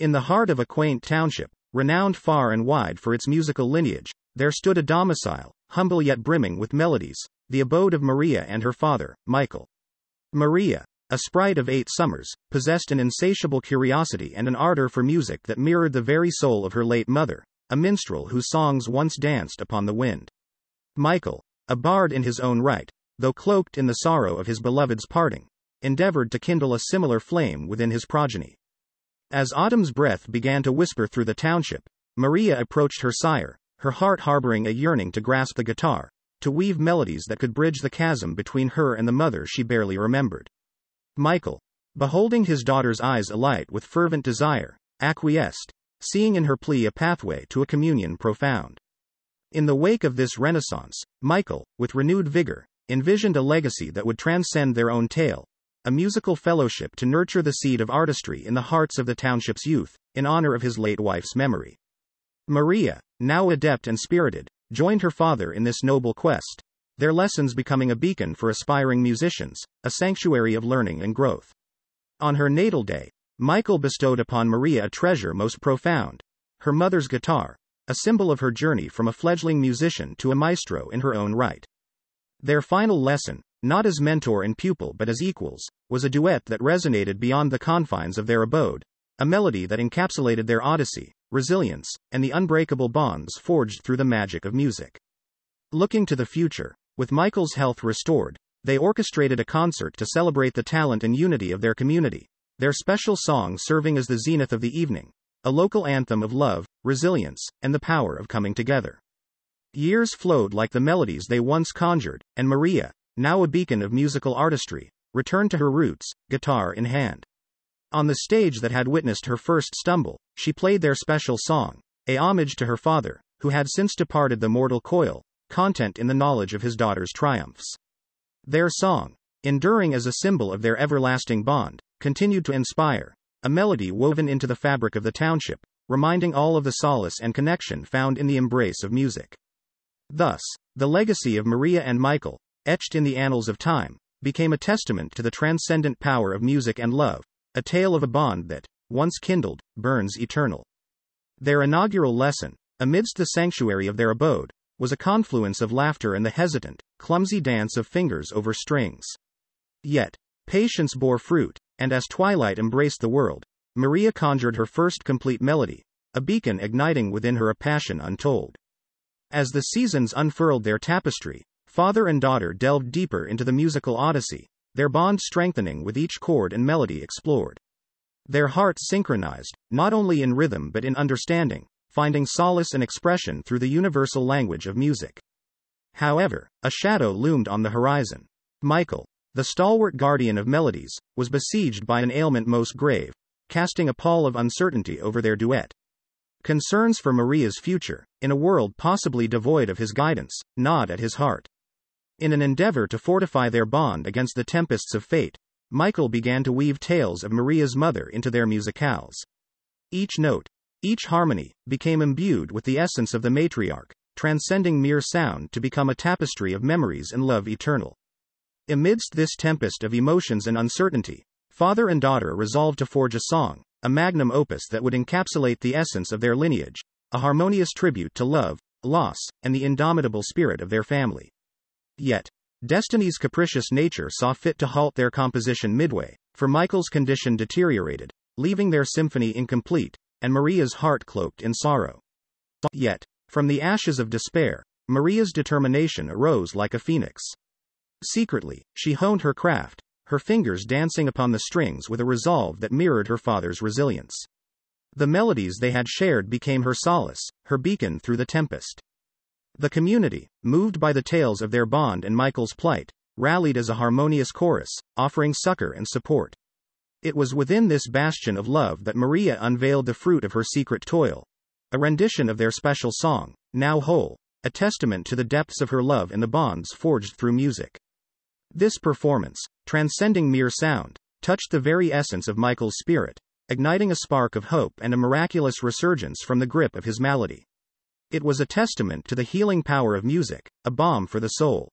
In the heart of a quaint township, renowned far and wide for its musical lineage, there stood a domicile, humble yet brimming with melodies, the abode of Maria and her father, Michael. Maria, a sprite of eight summers, possessed an insatiable curiosity and an ardor for music that mirrored the very soul of her late mother, a minstrel whose songs once danced upon the wind. Michael, a bard in his own right, though cloaked in the sorrow of his beloved's parting, endeavored to kindle a similar flame within his progeny. As autumn's breath began to whisper through the township, Maria approached her sire, her heart harboring a yearning to grasp the guitar, to weave melodies that could bridge the chasm between her and the mother she barely remembered. Michael, beholding his daughter's eyes alight with fervent desire, acquiesced, seeing in her plea a pathway to a communion profound. In the wake of this renaissance, Michael, with renewed vigor, envisioned a legacy that would transcend their own tale, a musical fellowship to nurture the seed of artistry in the hearts of the township's youth, in honor of his late wife's memory. Maria, now adept and spirited, joined her father in this noble quest, their lessons becoming a beacon for aspiring musicians, a sanctuary of learning and growth. On her natal day, Michael bestowed upon Maria a treasure most profound her mother's guitar, a symbol of her journey from a fledgling musician to a maestro in her own right. Their final lesson, not as mentor and pupil but as equals, was a duet that resonated beyond the confines of their abode, a melody that encapsulated their odyssey, resilience, and the unbreakable bonds forged through the magic of music. Looking to the future, with Michael's health restored, they orchestrated a concert to celebrate the talent and unity of their community, their special song serving as the zenith of the evening, a local anthem of love, resilience, and the power of coming together. Years flowed like the melodies they once conjured, and Maria, now a beacon of musical artistry, returned to her roots, guitar in hand. On the stage that had witnessed her first stumble, she played their special song, a homage to her father, who had since departed the mortal coil, content in the knowledge of his daughter's triumphs. Their song, enduring as a symbol of their everlasting bond, continued to inspire, a melody woven into the fabric of the township, reminding all of the solace and connection found in the embrace of music. Thus, the legacy of Maria and Michael, etched in the annals of time, became a testament to the transcendent power of music and love, a tale of a bond that, once kindled, burns eternal. Their inaugural lesson, amidst the sanctuary of their abode, was a confluence of laughter and the hesitant, clumsy dance of fingers over strings. Yet, patience bore fruit, and as twilight embraced the world, Maria conjured her first complete melody, a beacon igniting within her a passion untold. As the seasons unfurled their tapestry, father and daughter delved deeper into the musical odyssey, their bond strengthening with each chord and melody explored. Their hearts synchronized, not only in rhythm but in understanding, finding solace and expression through the universal language of music. However, a shadow loomed on the horizon. Michael, the stalwart guardian of melodies, was besieged by an ailment most grave, casting a pall of uncertainty over their duet. Concerns for Maria's future, in a world possibly devoid of his guidance, gnawed at his heart. In an endeavor to fortify their bond against the tempests of fate, Michael began to weave tales of Maria's mother into their musicales. Each note, each harmony became imbued with the essence of the matriarch, transcending mere sound to become a tapestry of memories and love eternal. Amidst this tempest of emotions and uncertainty, father and daughter resolved to forge a song, a magnum opus that would encapsulate the essence of their lineage, a harmonious tribute to love, loss, and the indomitable spirit of their family. Yet, destiny's capricious nature saw fit to halt their composition midway, for Michael's condition deteriorated, leaving their symphony incomplete, and Maria's heart cloaked in sorrow. Yet, from the ashes of despair, Maria's determination arose like a phoenix. Secretly, she honed her craft, her fingers dancing upon the strings with a resolve that mirrored her father's resilience. The melodies they had shared became her solace, her beacon through the tempest. The community, moved by the tales of their bond and Michael's plight, rallied as a harmonious chorus, offering succor and support. It was within this bastion of love that Maria unveiled the fruit of her secret toil. A rendition of their special song, Now Whole, a testament to the depths of her love and the bonds forged through music. This performance, transcending mere sound, touched the very essence of Michael's spirit, igniting a spark of hope and a miraculous resurgence from the grip of his malady. It was a testament to the healing power of music, a balm for the soul.